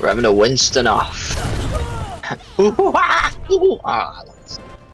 We're having a Winston off. Ooh, ah, ooh, ah.